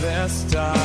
this time.